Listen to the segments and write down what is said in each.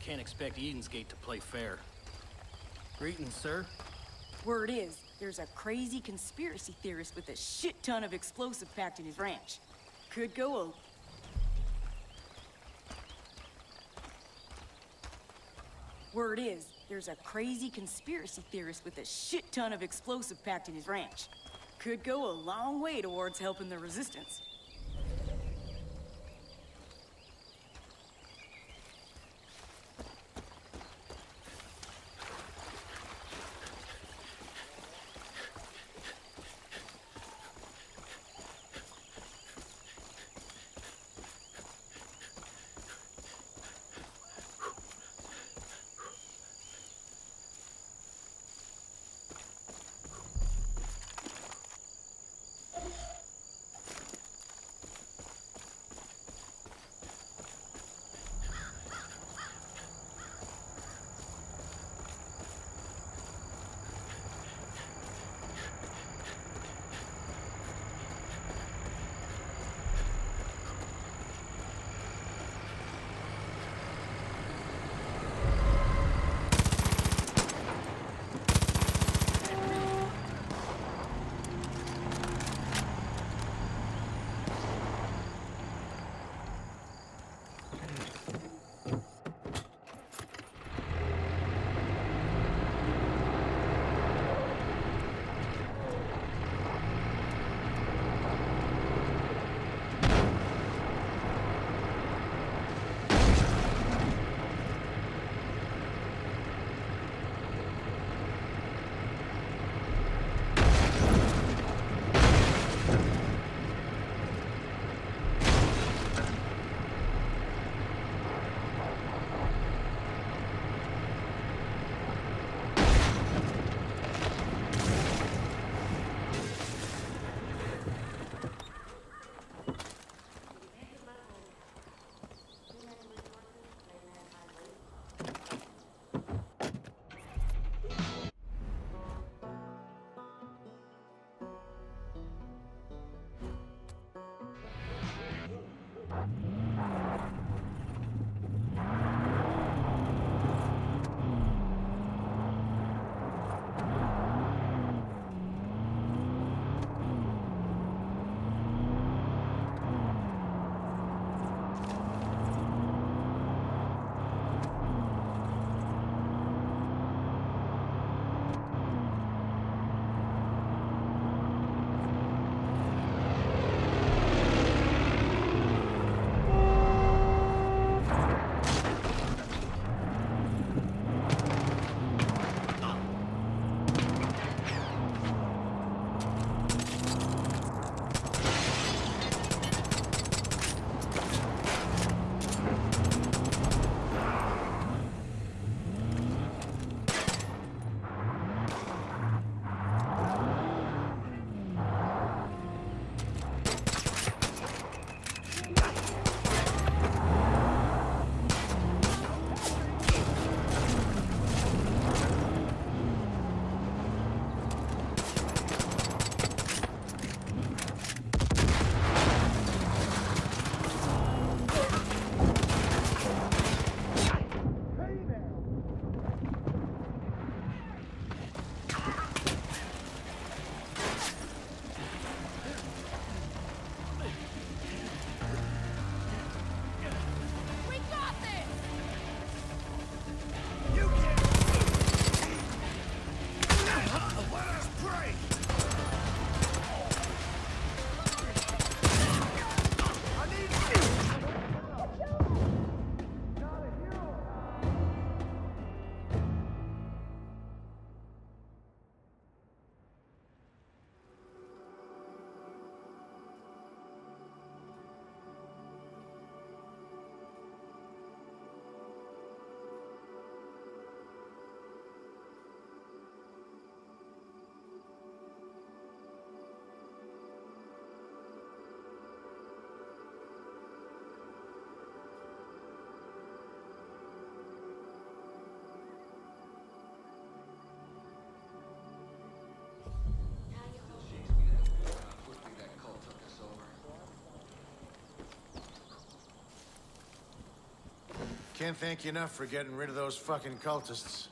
Can't expect Eden's Gate to play fair. Greetings, sir. Word is, there's a crazy conspiracy theorist with a shit ton of explosive packed in his ranch. Could go a... Word is, there's a crazy conspiracy theorist with a shit ton of explosive packed in his ranch. Could go a long way towards helping the resistance. Can't thank you enough for getting rid of those fucking cultists.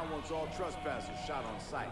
Town wants all trespassers shot on sight.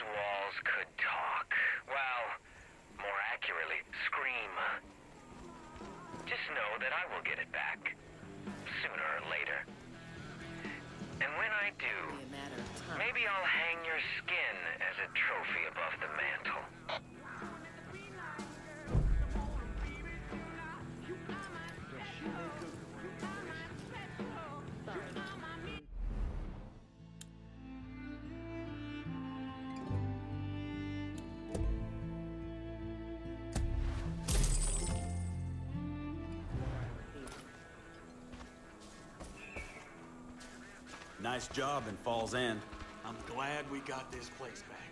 Those walls could talk. Well, more accurately, scream. Just know that I will get it back. Sooner or later. And when I do, Be a matter of time. maybe I'll hang your skin as a trophy above the mantle. Nice job in Fall's End. I'm glad we got this place back.